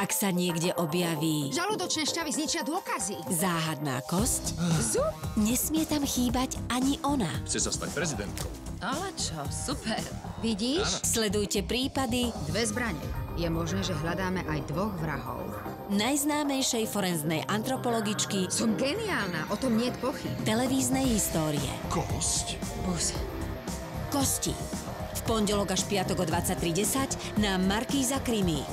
ak sa niekde objaví... Žalúdočné šťavy zničia dôkazy. Záhadná kosť. Zub. Nesmie tam chýbať ani ona. Chce sa stať prezidentkou. Ale čo, super. Vidíš? Áno. Sledujte prípady... Dve zbranie. Je možné, že hľadáme aj dvoch vrahov. Najznámejšej forenznej antropologičky... Som geniálna, o tom nie je pochyb. Televíznej histórie. Kosť? Bus. Kosti. V pondelok až piatok o 23.10 na Markíza Krimi.